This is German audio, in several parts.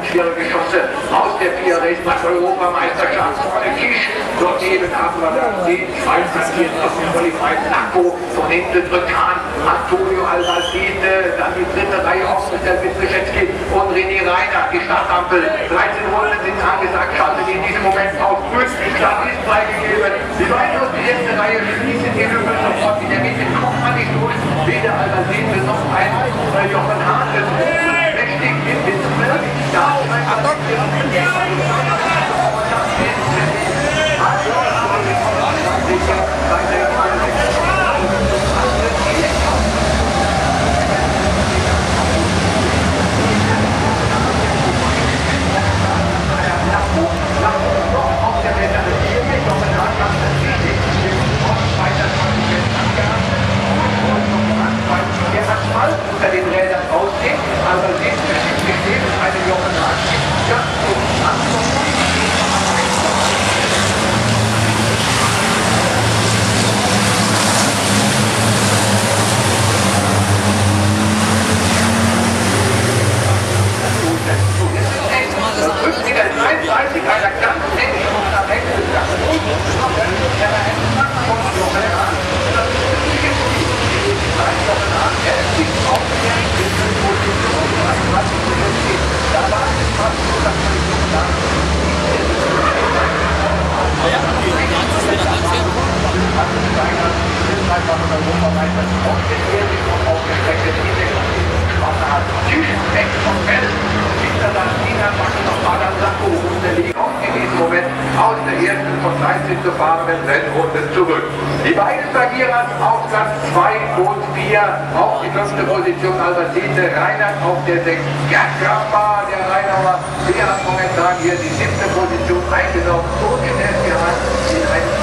tonnenschwere Geschosse aus der Racebahn Europameisterschaft vorne Kisch. Dort neben haben wir dann den Schweizer aus dem Qualified Nacco, von hinten drückt Hahn, Antonio Albalsine, dann die dritte Reihe auf mit der Witzleschetski und René Reiner, die Startampel. 13 Runden sind angesagt, schaltet in diesem Moment auf grün. Start ist freigegeben. Die beiden aus der ersten Reihe schließen die Lücke sofort in der Mitte, kommt man nicht durch. Weder Albalsine noch ein Jochen Hahn. Mächtig in den Da der 20 zu fahrenden Rennrunden zurück. Die beiden Verlierer auf Platz 2 und 4, auf die fünfte Position Albertine Reinhard auf der 6. Ja, Gramba, der Rheinauer, der hat momentan hier die siebte Position eingenommen und in der in einem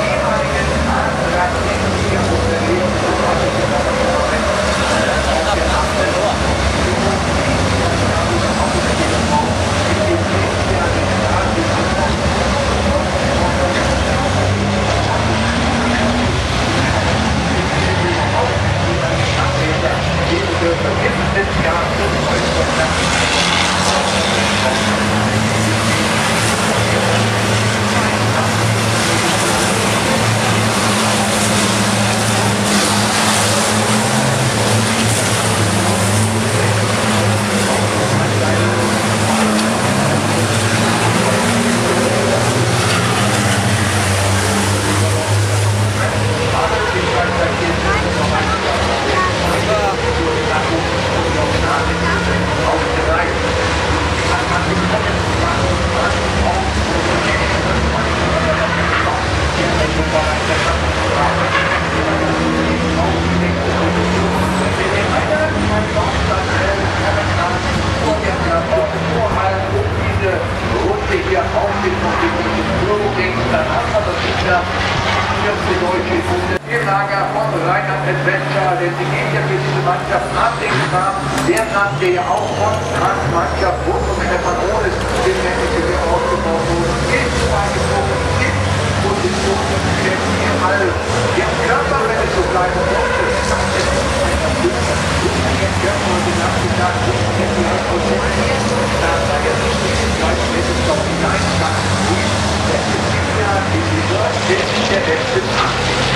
der letzte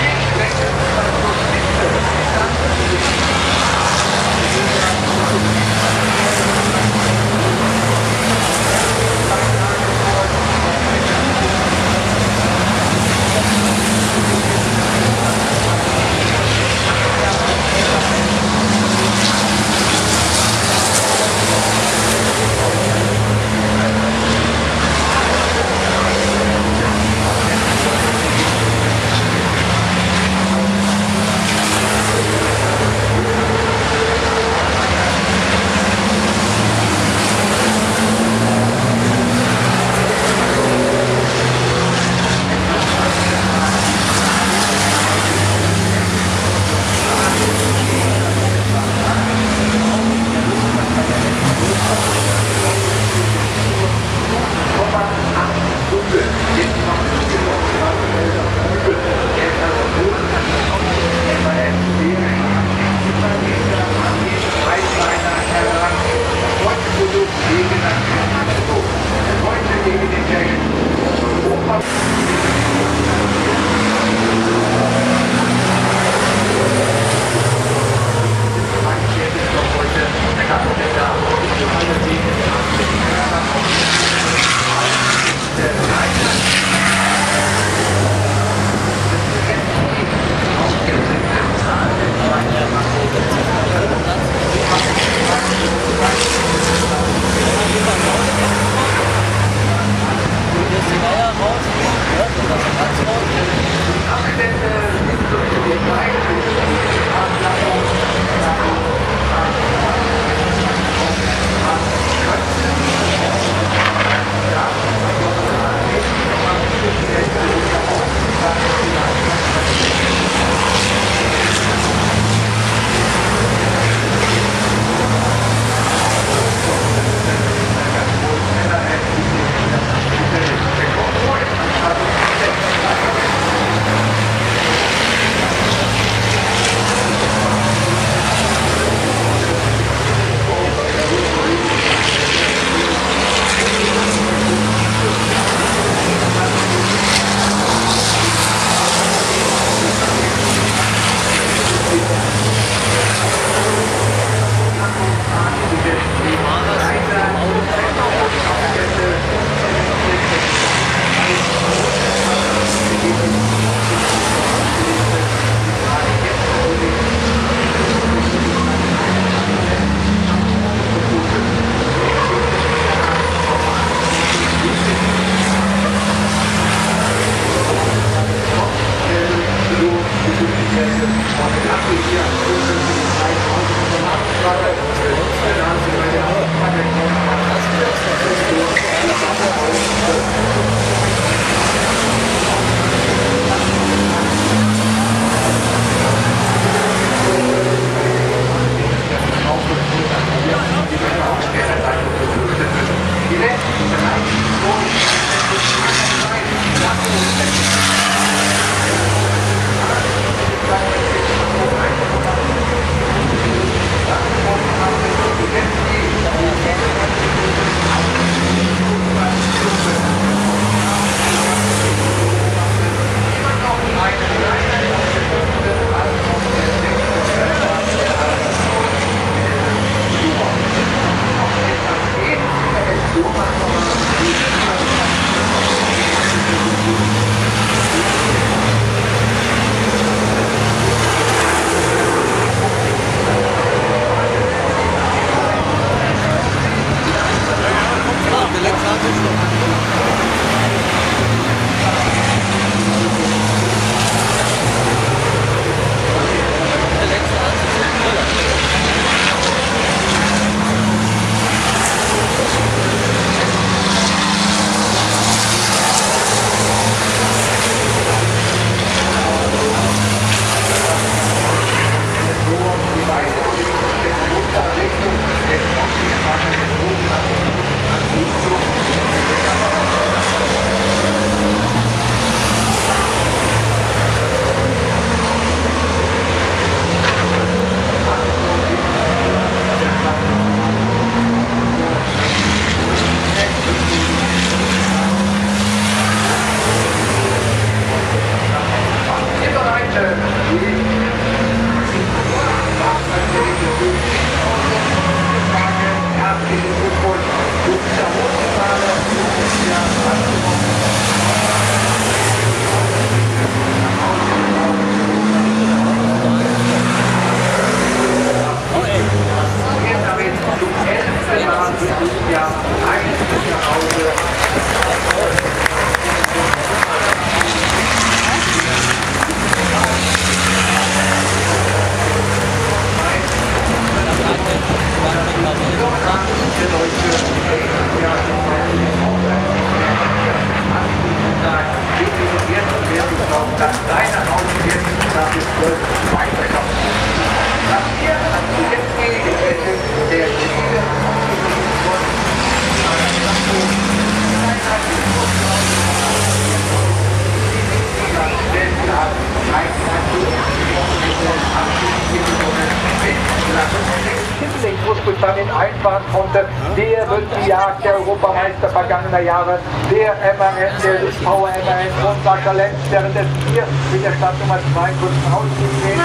90er der MRN, der Power MRN Grundwasser Lenz, währenddessen wir mit der Startnummer 2 kurz rausgehen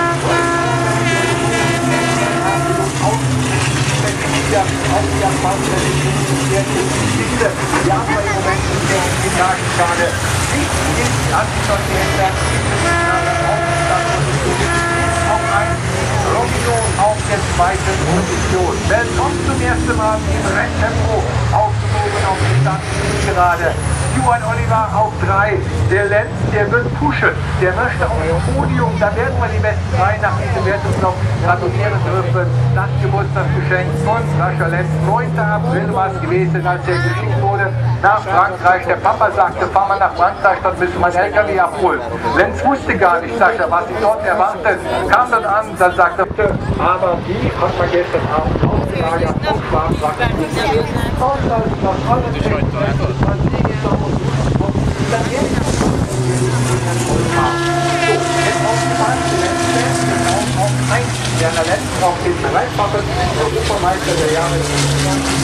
auf der in der zweiten Position. Wer kommt zum ersten Mal im Rentempo aufgehoben auf die Startgerade. Johann Oliver auf drei. Der Lenz, der wird pushen. Der möchte auf dem Podium. Da werden wir die besten drei nach diesem Wertungslauf gratulieren dürfen. Das Geburtstagsgeschenk von Sascha Lenz. 9. April war es gewesen, als er geschickt wurde nach Frankreich. Der Papa sagte, fahr mal nach Frankreich, dann müssen einen LKW abholen. Lenz wusste gar nicht, Sascha, was ihn dort erwartet. Kam dann an, dann sagte er, aber die hat man gestern Abend Schwarzwachs. Werner Lenz auf den dreifachen Europameister der Jahre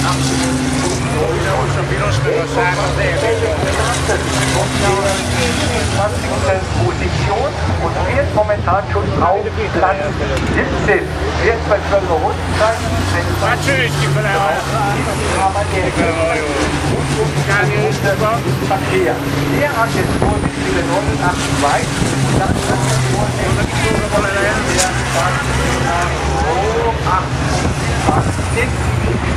20. Position und wird momentan schon auf Platz 17. Wird bei 12 Rundenzeit. Natürlich, die Verkehr. Der hat jetzt vor bis zu den 89 weit. Dann hat er vor der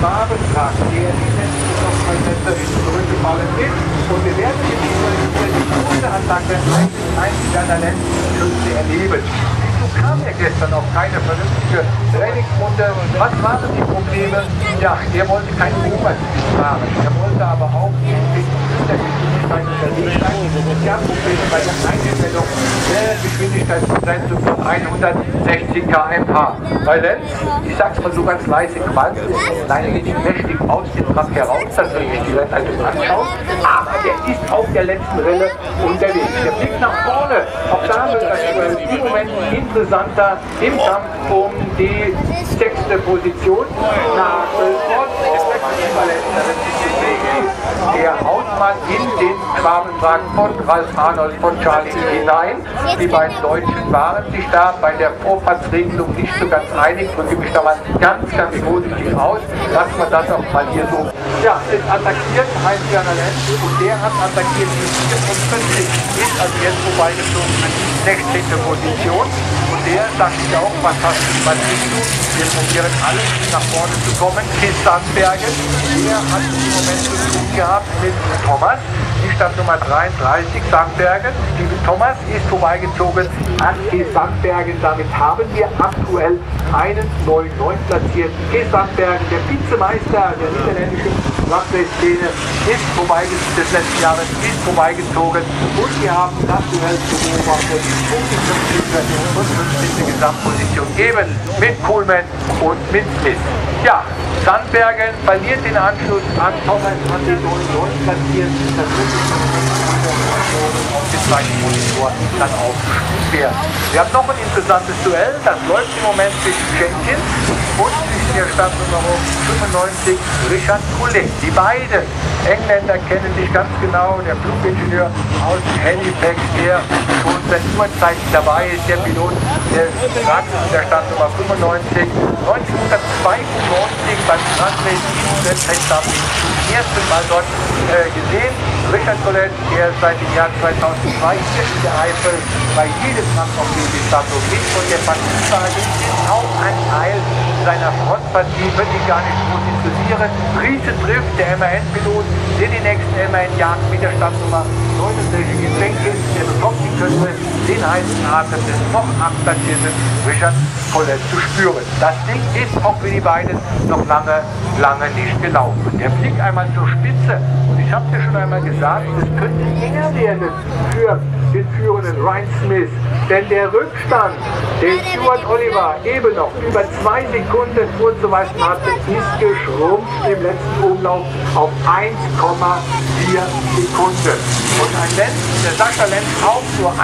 Schwabentrag, der die letzte Stoffmeister zurückgefallen ist. Und wir werden jetzt die große Attacke 1 seiner letzten Schüsse erleben kam er gestern auf keine vernünftige Trainingsrunde. Was waren die Probleme? Ja, er wollte keine Oberlinie fahren. Er wollte aber auch in der Geschwindigkeit unterwegs sein. Es gab Probleme bei der Einstellung der Geschwindigkeitsbegrenzung von 160 km/h. Bei Lenz, ich sag's mal so ganz leise, quasi leider nicht mächtig aus dem Trab heraus, dass wir sich die Rennleitung anschauen. Aber der ist auf der letzten Rille unterwegs. Der Blick nach vorne, auch da wird das im Moment interessanter im Kampf um die sechste Position. Nach der haut man in den Schwabentrag von Ralf Arnold von Charlie hinein. Die beiden Deutschen waren sich da bei der Vorfahrtsregelung nicht so ganz einig. Drücke mich da mal ganz, ganz vorsichtig aus. Lassen wir das auch mal hier so. Ja, es attackiert Heinz-Werner Lenz und der hat attackiert die 54, ist also jetzt vorbeigezogen an die 16. Position. Der sagt sich auch, fantastisch, was siehst du? Wir probieren alles, nach vorne zu kommen. Chris Sandbergen, der hat im Moment zu tun gehabt mit Thomas. Die Startnummer 33, Sandbergen. Steven Thomas ist vorbeigezogen an Kees Sandbergen. Damit haben wir aktuell einen neuen, neuen platzierten Kees Sandbergen, der Vizemeister der niederländischen Rugby-Szene, ist vorbeigezogen, des letzten Jahres ist vorbeigezogen und wir haben das Duell zu beobachten um die 15. und 15. Gesamtposition eben mit Coleman und mit Smith. Ja, Sandbergen verliert den Anschluss an Thomas an den 9 platziert. Das wird auf den zweiten Monitor dann aufgespielt werden. Wir haben noch ein interessantes Duell, das läuft im Moment zwischen Jenkins und zwischen der Startnummer 95 Richard Coulet. Die beiden Engländer kennen sich ganz genau, der Flugingenieur aus Halifax, der schon seit Urzeiten dabei ist, der Pilot, der Rad der Startnummer 95. 1992 beim Utrecht haben wir zum ersten Mal dort äh, gesehen. Richard Collet, der seit dem Jahr 2002 hier in der Eifel bei jedem Kampf auf dem Status ist und der Partiefahrer auch ein Teil seiner Frontpartie wird ihn gar nicht groß interessieren. Riese trifft der MAN-Pilot, der die nächsten MAN-Jagd mit der Startnummer 69 Getränk ist. Der bekommt die Küsse, den heißen Atem des noch achtplatzierten Richard Collet zu spüren. Das Ding ist auch für die beiden noch lange, lange nicht gelaufen. Der Blick einmal zur Spitze und ich habe es ja schon einmal gesagt, es könnte enger werden für den führenden Ryan Smith, denn der Rückstand, den Stuart Oliver eben noch über zwei Sekunden vorzuweisen hatte, ist geschrumpft im letzten Umlauf auf 1,4 1,4 Sekunden. Und ein Lenz, der Sascha Lenz auch nur 1,9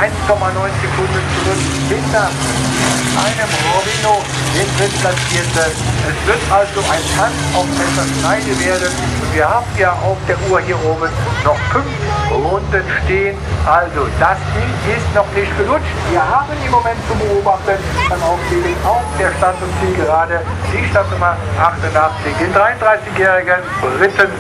Sekunden zurück hinter einem Robino, den drittplatzierten. Es wird also ein Tanz auf Messer Schneide werden. Und Wir haben ja auf der Uhr hier oben noch 5 unten stehen. Also das Bild ist noch nicht gelutscht. Wir haben im Moment zu beobachten beim Auflegen auf der Stadt und Zielgerade die Stadtnummer 88, den 33-jährigen Briten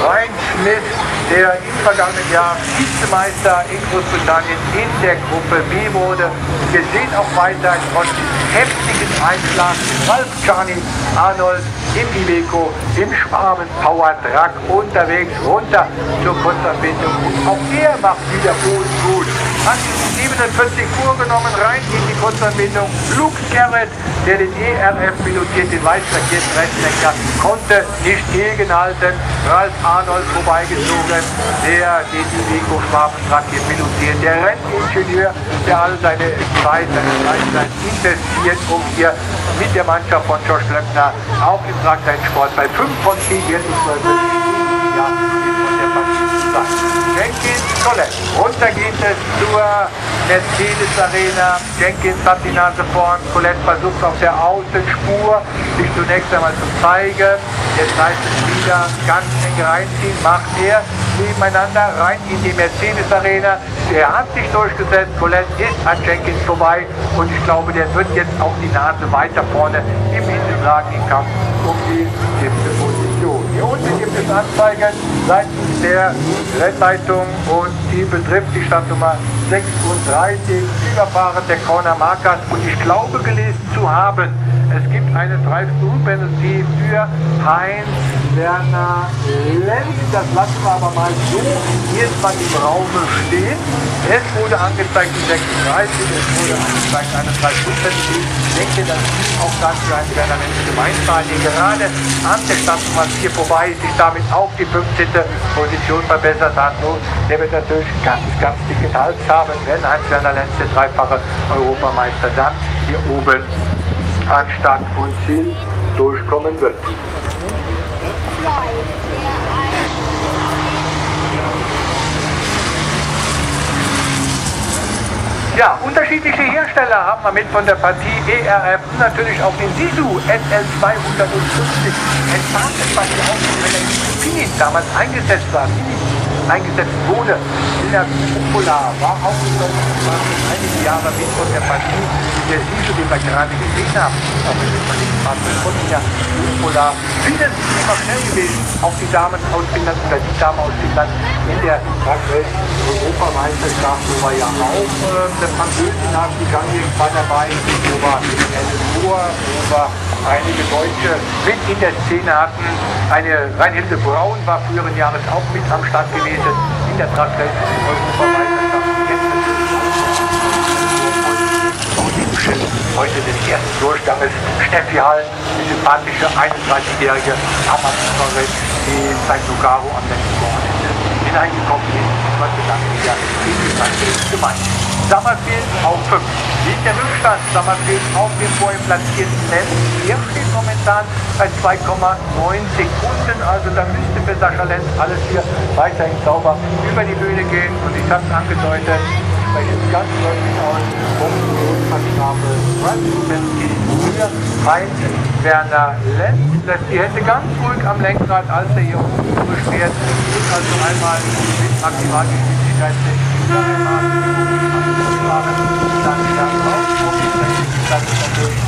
Ryan Smith, der im vergangenen Jahr Vizemeister in Großbritannien in der Gruppe B wurde. Wir sehen auch weiter von heftigen Einschlag Ralf Gianni Arnold im Iveco, im Schwaben Power Truck unterwegs runter zur Kurzanbindung auch er macht wieder gut gut. Hat 47 vorgenommen, rein in die Kurzanbindung. Luke Garrett, der den ERF pilotiert, den weiß lackierten Rechtslenker, konnte nicht gegenhalten. Ralf Arnold vorbeigezogen, der den Iveco Schwaben Truck hier pilotiert. Der Renningenieur, der all seine Zeit, seine Freizeit investiert, um hier mit der Mannschaft von Josh Löckner auch im Tragzeitsport bei 5 von 10 Wertungsläufen ja, Sein. Jenkins, Colette. Runter geht es zur Mercedes Arena. Jenkins hat die Nase vorn. Colette versucht auf der Außenspur sich zunächst einmal zu zeigen. Jetzt heißt es wieder ganz eng reinziehen. Macht er nebeneinander rein in die Mercedes Arena. Er hat sich durchgesetzt. Colette ist an Jenkins vorbei. Und ich glaube, der wird jetzt auch die Nase weiter vorne im tragen im Kampf um die siebte Position. Hier unten Anzeigen seitens der Rennleitung und die betrifft die Startnummer 36, Überfahren der Corner Markers. Und ich glaube gelesen zu haben, es gibt eine Drive-Through-Penalty für Heinz Werner Lenz. Das lassen wir aber mal so erstmal im Raume stehen. Es wurde angezeigt die 36, es wurde angezeigt eine Drive-Through-Penalty. Ich denke, das ist auch dann für Heinz Werner Lenz gemeint war, der gerade an der Startnummer 4 vorbei sich damit auf die 15. Position verbessert hat. Nun, der wird natürlich ganz, ganz dicken Hals haben, wenn Heinz Werner Lenz, der dreifache Europameister, dann hier oben an Start und Ziel durchkommen wird. Ja, unterschiedliche Hersteller haben wir mit von der Partie ERF natürlich auch den Sisu SL 250 enttarnt, was hier auch Infinit damals eingesetzt war, eingesetzt wurde. In der Popular war auch war einige Jahre mit von der Partie, der Sisu, den wir gerade gesehen haben, mit dem Fahrzeug von der Popular. Viele sind immer schnell gewesen, auch die Damen aus Finnland oder die Damen aus Finnland in der Europameisterschaft, wo wir ja auch äh, der Französin haben, die Gange war dabei, wo wir Ellen Moore, wo wir einige Deutsche mit in der Szene hatten. Eine Reinhilde Braun war früheren Jahres auch mit am Start gewesen in der Tragwelt Europameisterschaft. Heute des ersten Durchganges Steffi Hall, die sympathische 31-jährige Amateurin, die seit Lugaro am letzten Wochenende hineingekommen ist, Gott sei Dank wieder in die Gemeinde. Summerfield auf 5. Liegt der Rückstand Summerfield auf dem vorhin platzierten Lenz. Er steht momentan bei 2,9 Sekunden. Also da müsste für Sascha Lenz alles hier weiterhin sauber über die Bühne gehen. Und ich habe es angedeutet, spreche jetzt ganz deutlich aus, um Rückfahrtsstrafe Randy für Heinz Werner Lenz. Lässt die Hände ganz ruhig am Lenkrad, als er hier umgesperrt. Und also einmal mit Maximalgeschwindigkeit 60 den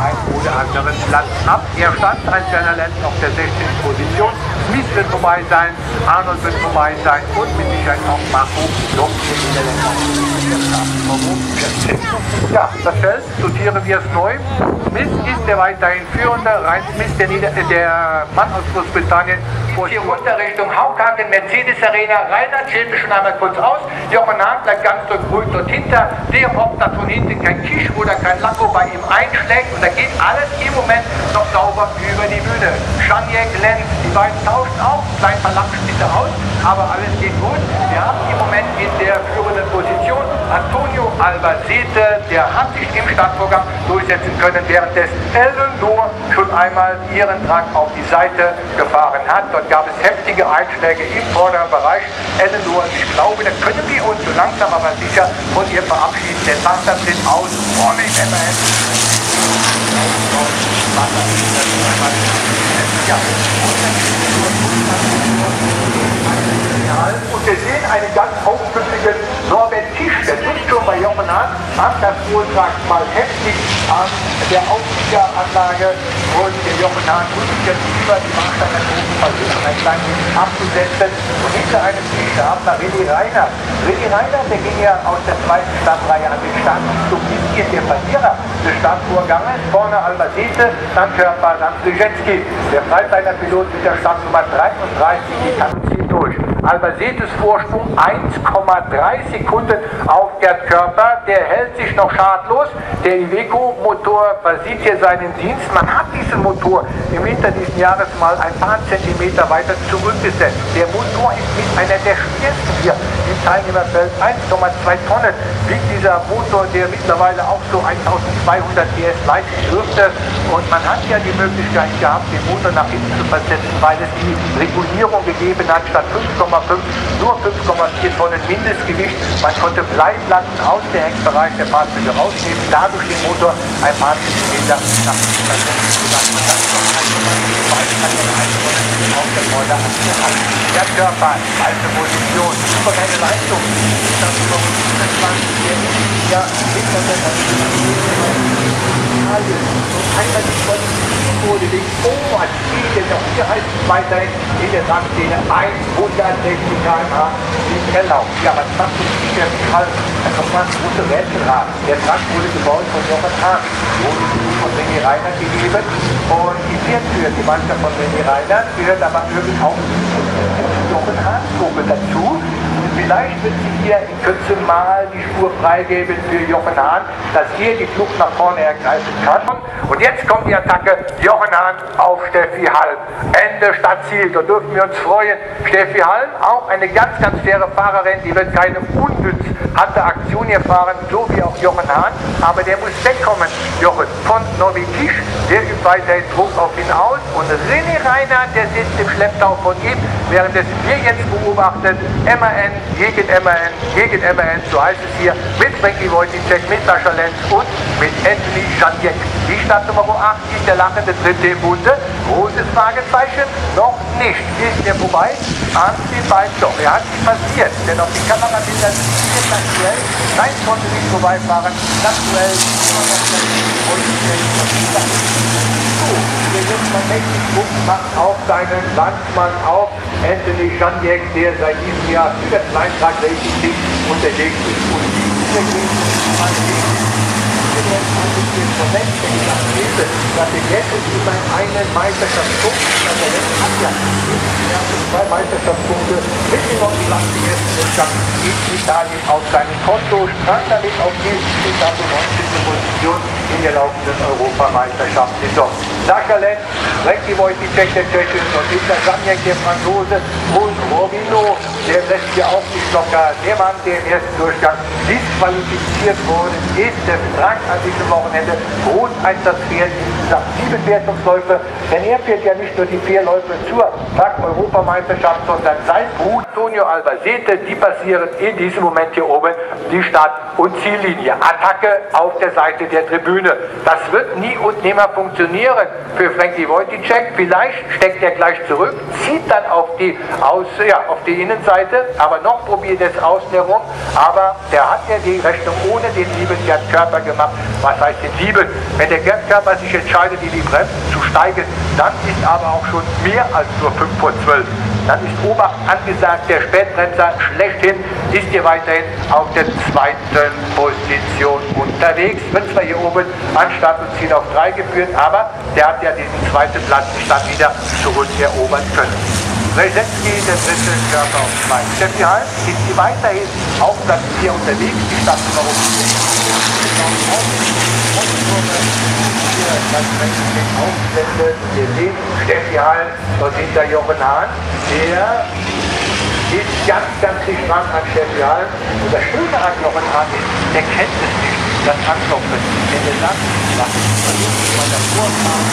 einen oder anderen Platz ab. Er stand als Werner Lenz auf der 16. Position. Smith wird vorbei sein, Arnold wird vorbei sein und mit Sicherheit auch Marco Jung der Ja, das Feld sortieren wir es neu. Smith ist der weiterhin führende, Rein Smith der, Nieder der Mann aus Großbritannien hier runter Richtung Haupthaken, Mercedes Arena. Reiner chillt schon einmal kurz aus. Jochen Hahn bleibt ganz ruhig dort hinter. Der, ob da von hinten kein Kisch oder kein Lambo bei ihm einschlägt und geht alles im Moment noch sauber über die Bühne. Shaniek, Lenz, die beiden tauschen auch klein verlangscht aus, aber alles geht gut. Wir haben im Moment in der führenden Position Antonio Albacete, der hat sich im Startprogramm durchsetzen können, während des Ellen nur schon einmal ihren Trag auf die Seite gefahren hat. Dort gab es heftige Einschläge im vorderen Bereich. Ellen nur, ich glaube, da können wir uns so langsam aber sicher von ihr verabschieden, denn Wasser sind aus. Vorne immerhin. Ja. Und wir sehen einen ganz aufmüpfigen Norbert Tisch, der sitzt schon bei Jochen Hahn, hat das Wohltrag mal heftig an der Aufliegeranlage und der Jochen Hahn sich jetzt über die Marsteiner Gruppen versuchen, ein klein abzusetzen. Und hinter einem Tisch haben wir René Reiner. René Reiner, der ging ja aus der zweiten Startreihe an den Start, so bisschen der Verlierer des Startvorganges. Vorne Albacete, dann Körper, dann Brzezinski. Der Freizeiterpilot mit der Startnummer 33, die kann durch. Albacetes Vorsprung 1,3 Sekunden auf Gerd Körper. Der hält sich noch schadlos. Der Iveco-Motor versieht hier seinen Dienst. Man hat diesen Motor im Winter dieses Jahres mal ein paar Zentimeter weiter zurückgesetzt. Der Motor ist mit einer der schwersten hier Teilnehmerfeld. 1,2 Tonnen wiegt dieser Motor, der mittlerweile auch so 1200 PS leisten dürfte. Und man hat ja die Möglichkeit gehabt, den Motor nach hinten zu versetzen, weil es die Regulierung gegeben hat, statt 5,5 nur 5,4 Tonnen Mindestgewicht. Man konnte Bleiplatten aus dem Heckbereich der Fahrzeuge rausnehmen, dadurch den Motor ein paar Zentimeter nach hinten versetzen, hat. Der Körper, alte Position, souveräne Leistung. Das ist noch 27 ja, der Italien. Und einmal die wurde legt Ober Spiegel noch hier heißt es weiterhin in der Tankszene 160 km/h im Verlauf. Ja, was macht kalt? Da kommt man große Rätsel ran. Der Truck wurde gebaut von Jochen Hahn, wurde von René Reiner gegeben und die Viertür, die Mannschaft von René Reiner, gehört aber irgendwie auch Jochen Hahn Gruppe dazu. Vielleicht wird sie hier in Kürze mal die Spur freigeben für Jochen Hahn, dass er die Flucht nach vorne ergreifen kann. Und jetzt kommt die Attacke Jochen Hahn auf Steffi Hall. Ende statt Ziel. Da dürfen wir uns freuen. Steffi Hall, auch eine ganz, ganz faire Fahrerin, die wird keine unnütz harte Aktion hier fahren, so wie auch Jochen Hahn. Aber der muss wegkommen, Jochen, von Novi Kisch. Der übt weiterhin Druck auf ihn aus. Und René Reiner, der sitzt im Schlepptau von ihm, währenddessen wir jetzt beobachten, MAN gegen MAN, gegen MAN, so heißt es hier, mit Frankie Wojcicek, mit Sascha Lenz und mit Anthony Janjek. Die Startnummer 8 ist der lachende Dritte im Bunde. Großes Fragezeichen, noch nicht. Ist er vorbei? An den beiden doch. Er hat sich passiert, denn auf die Kamerabilder sieht er aktuell. Nein, konnte nicht vorbeifahren. Aktuell immer noch der Wojcicek. Druck, macht auch seinen Landsmann auf. Anthony Janjek, der seit diesem Jahr für das Kleintrag Team unterwegs ist. Und diese Gegend den Moment, wenn ich das lese, dass der jetzt über einen Meisterschaftspunkt, also letzte hat ja zwei Meisterschaftspunkte mit dem Nordland die erste Stadt in Italien auf seinem Konto, sprang damit auf die Etappe 19. Position in der laufenden Europameisterschaftssaison. Sascha Lenz, Renki Wojcicek, der Tscheche, und Peter Sanjek, der Franzose, und Robino, der lässt ja auch nicht locker. Der Mann, der im ersten Durchgang disqualifiziert wurde, ist der Frank an diesem Wochenende Großeinsatzpferd insgesamt sieben Wertungsläufe. Denn er fährt ja nicht nur die vier Läufe zur Tag-Europameisterschaft, sondern sein Bruder Antonio Albacete, die passieren in diesem Moment hier oben die Start- und Ziellinie. Attacke auf der Seite der Tribüne. Das wird nie und nimmer funktionieren für Frankie Wojticek. Vielleicht steckt er gleich zurück, zieht dann auf die, Aus, ja, auf die Innenseite, aber noch probiert es außen herum. Aber der hat ja die Rechnung ohne den lieben Gerd Körper gemacht. Was heißt den lieben? Wenn der Gerd Körper sich entscheidet, in die Bremse zu steigen, dann ist aber auch schon mehr als nur 5 vor 12. Dann ist Obacht angesagt, der Spätbremser schlechthin ist hier weiterhin auf der zweiten Position unterwegs. Wird zwar hier oben an Start und Ziel auf 3 geführt, aber der hat ja diesen zweiten Platz dann wieder zurückerobern können. Brzezinski, der dritte Körper auf 2. Steffi Hals ist hier weiterhin auf Platz 4 unterwegs. Die Startnummer 4. ganz rechts aufblenden. Wir sehen Steffi Hall und hinter Jochen Hahn. Der ist ganz, ganz dicht dran an Hall. Und das Schöne an Jochen Hahn ist, der kennt es nicht, das Anklopfen. Wenn der sagt, was ich versuche, bei der Vorfahrt,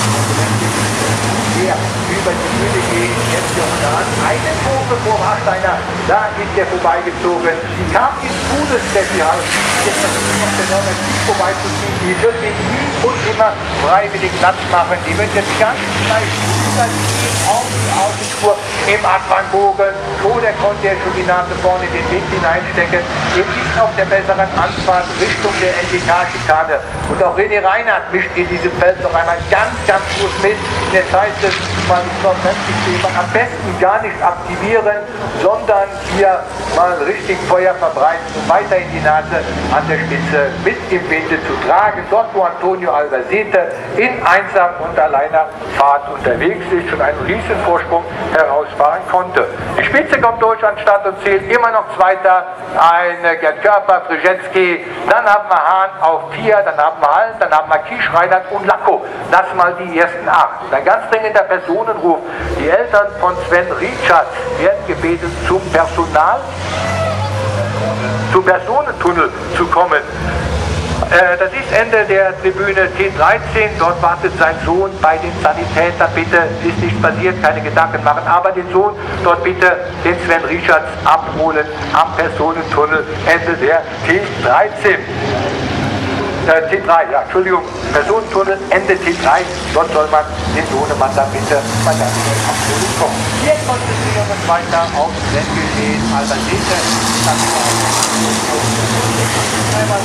der über die Bühne geht, jetzt Jochen Hahn, eine Kurve vor Warsteiner, da ist der vorbeigezogen. Die kam ins Gute, Steffi Hall. Jetzt versucht noch der Norbert Kies vorbeizuziehen. Die wird sich nie und immer freiwillig Platz machen. Die wird jetzt ganz überziehen auf die Außenspur im Abwandbogen. So, der konnte ja schon die Nase vorne in den Wind hineinstecken. Jetzt ist auf der besseren Anfahrt Richtung der NDK-Schikane. Und auch René Reinhardt mischt in diesem Feld noch einmal ganz, ganz gut mit. Jetzt heißt es, mal die Sortimentsysteme am besten gar nicht aktivieren, sondern hier mal richtig Feuer verbreiten und weiter in die Nase an der Spitze mit im Winde zu tragen. Dort, wo Antonio Albacete in einsam und alleiner Fahrt unterwegs ist und einen riesen Vorsprung herausfahren konnte. Die Spitze kommt durch an Stand und Ziel, immer noch Zweiter, ein Gerd Körper, Frischetski, dann haben wir Hahn auf vier, dann haben wir Hall, dann haben wir Kisch, Reinhardt und Lacko. Das mal die ersten acht. Und ein ganz dringender Personenruf. Die Eltern von Sven Richards werden gebeten, zum Personal, zum Personentunnel zu kommen. Äh, das ist Ende der Tribüne T13. Dort wartet sein Sohn bei den Sanitätern. Bitte, ist nicht passiert, keine Gedanken machen. Aber den Sohn dort bitte den Sven Richards abholen am Personentunnel Ende der T13. Äh, T3, ja, Entschuldigung, Personentunnel Ende T3. Dort soll man den Sohnemann dann bitte bei der Abholung kommen. Wir konzentrieren uns weiter auf Senkel den Albacete. Einmal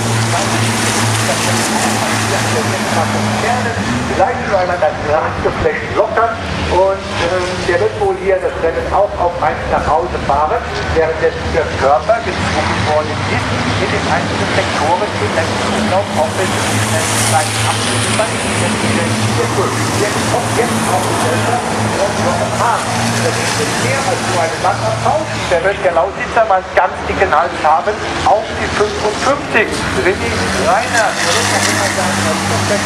Vielleicht nur einmal das Rastgeflecht lockern und ähm, der wird wohl hier das Rennen auch auf eins nach Hause fahren, während der Körper gezwungen worden ist, in den einzelnen Sektoren den letzten Umlauf auf Jetzt jetzt. Der wird der Lausitzer mal ganz dicken Hals haben auf die 55. René Reiner, der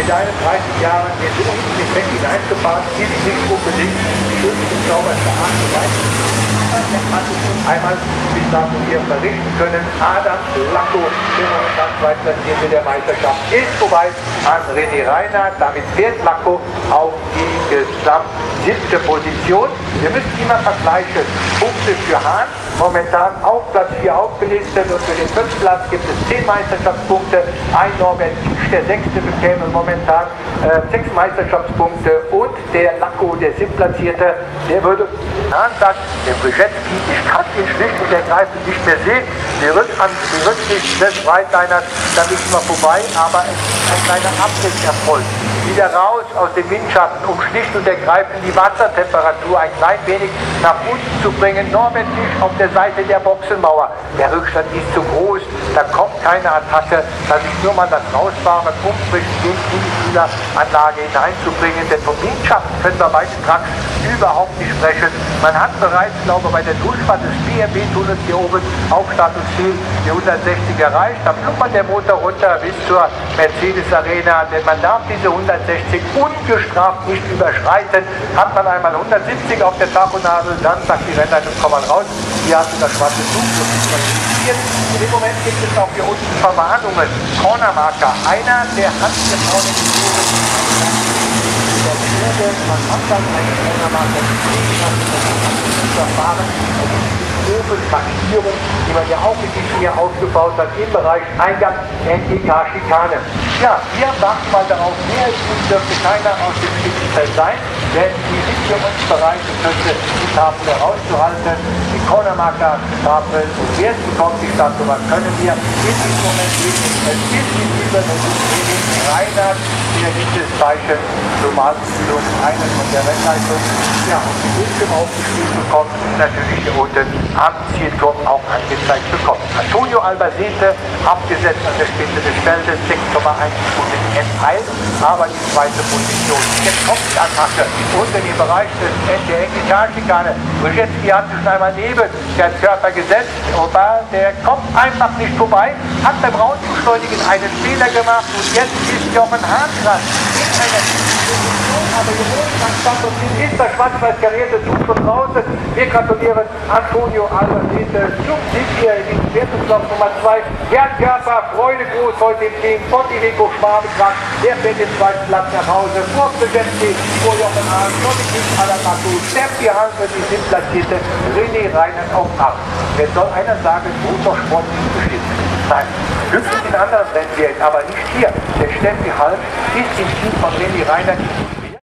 in deinen 30 Jahren hier so hinten den Weg hineingefahren, ist nicht unbedingt die schönste, sauberste Art und Weise. Einmal bis dato hier berichten können, Adam Lacko, der momentan zweitplatzierte der Meisterschaft, ist vorbei an René Reiner. Damit fährt Lacko auf die gesamt siebte Position. Wir müssen immer vergleichen. Punkte für Hahn, momentan auf Platz 4 aufgelistet und für den fünften Platz gibt es 10 Meisterschaftspunkte. Ein Norbert Kisch, der sechste, bekäme momentan äh, sechs Meisterschaftspunkte und der Lacko, der siebtplatzierte, der würde Hahn sagt, der Brzezinski, ich kann ihn schlicht und ergreifend nicht mehr sehen. Die, Rücksicht des Breitliners, da ist mal vorbei, aber es ist ein kleiner Abriss erfolgt. Wieder raus aus dem Windschatten, um schlicht und ergreifend die Wassertemperatur ein klein wenig nach unten zu bringen. Norbert Tisch auf der Seite der Boxenmauer. Der Rückstand ist zu groß, da kommt keine Attacke. dass ich nur mal das Rausfahren, um zwischen den in die Kühleranlage hineinzubringen. Denn vom Windschatten können wir den Trucks überhaupt nicht sprechen. Man hat bereits, glaube ich, bei der Durchfahrt des BRB-Tunnels hier oben auf Statusziel die 160 erreicht. Da fluppert der Motor runter bis zur Mercedes Arena, denn man darf diese 160 ungestraft nicht überschreiten. Hat man einmal 170 auf der Tachonadel, dann sagt die Rennleitung, komm mal raus. Hier hast du das schwarze Tuch, das ist qualifiziert. In dem Moment gibt es auch hier unten Verwarnungen. Cornermarker. Einer, der die man hat dann eine Cornermarker zu erfahren. Markierung, die man ja auch in diesem Jahr aufgebaut hat, im Bereich Eingang NTK-Schikane. Ja, wir warten mal darauf, mehr als uns dürfte keiner aus dem Spitzenfeld sein, denn die uns bereit, könnte die Tafel herauszuhalten, die Cornermarker-Tafel und es bekommt, die Startnummer können wir in diesem Moment lesen. Es ist die Liebe, es ist René Reinhardt, der dieses Zeichen zur Malfühlung einer von der Rennleitung ja, auf die Bildschirm aufgespielt bekommt und natürlich hier unten am Zielturm auch angezeigt bekommt. Antonio Albacete abgesetzt an der Spitze des Feldes, 6,1 Sekunden enteilt, aber die zweite Position. Jetzt kommt die Attacke. Unten im Bereich des, der Equitalschikane. Brzezinski hat sich einmal neben der Körper gesetzt, aber der kommt einfach nicht vorbei, hat beim Rausbeschleunigen einen Fehler gemacht und jetzt ist Jochen Hahn einer Wir gratulieren Antonio Alvarez zum Sieg hier in Wertungsblock Nummer 2. Gerd Körper, Freude groß heute im Team von Iveco Schwabenkraft. Der fährt den zweiten Platz nach Hause. Vor Präsenti, vor Jochen Hahn, Dominik Alamatu, Steffi Hanke, die sind platzierte René Reinhardt auf 8. Jetzt soll einer sagen, Motorsport ist bestimmt. Nein, höchstens in anderen Rennen, aber nicht hier. Der Steffi Halm ist im Team von René Reinhardt